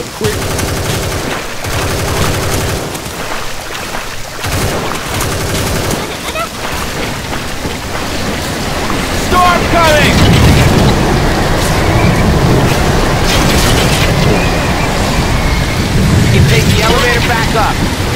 up quick. Storm coming! You can take the elevator back up.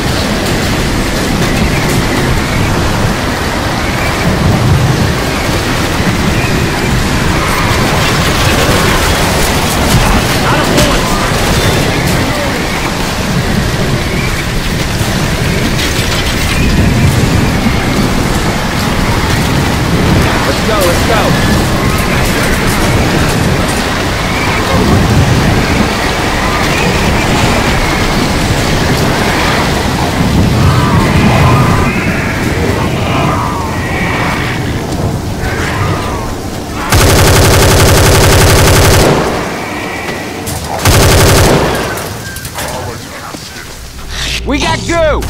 We got goo!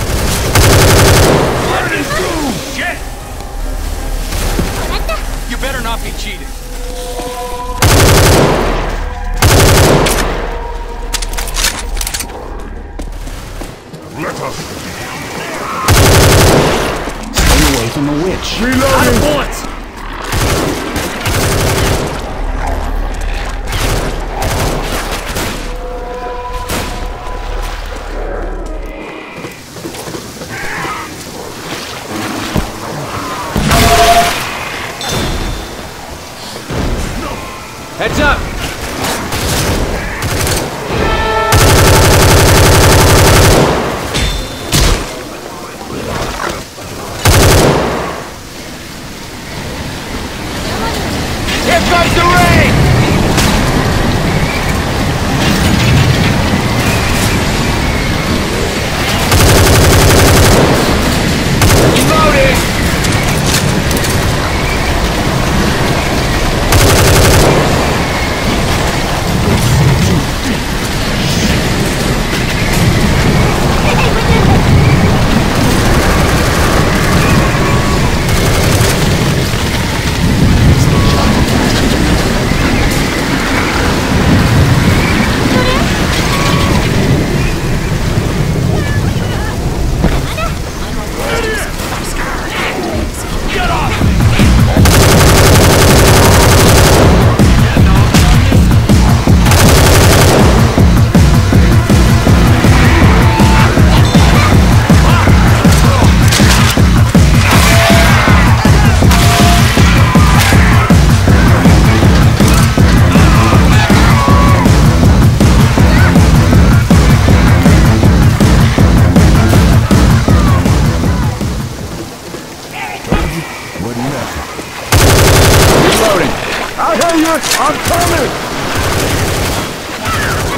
Shit! You better not be cheating. Let us Stay away from the witch. reloading! bullets! Heads up! Reloading! I hear you! I'm coming!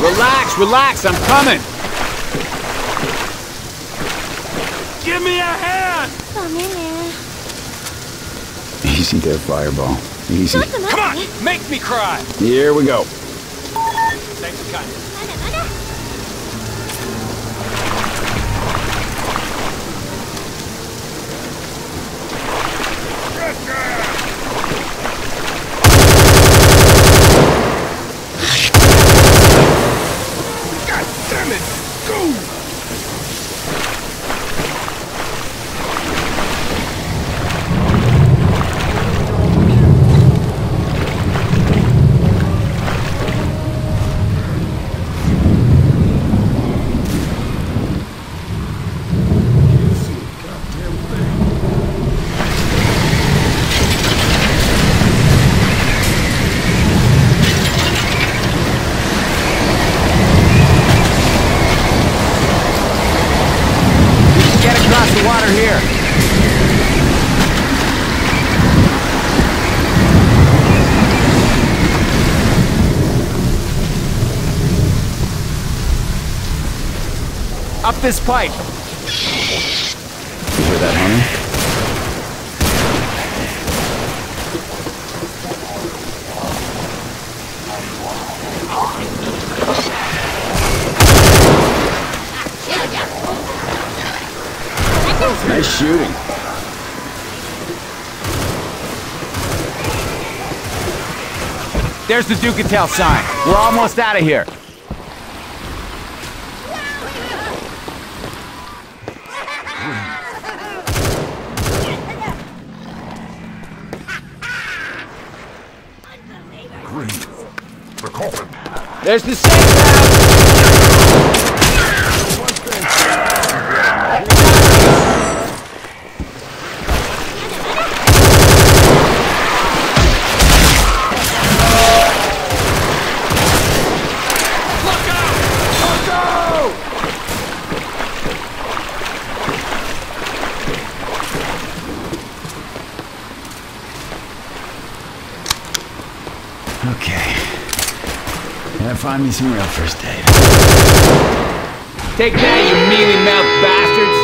Relax, relax, I'm coming! Give me a hand! Come here. Easy there, Fireball. Easy. Come on, make me cry! Here we go. Thanks for kindness. Water here. Up this pipe. You hear that, honey? Nice shooting. There's the Ducatel sign. We're almost out of here. There's the same house! Find me some real first aid. Take that, you mealy-mouthed bastards!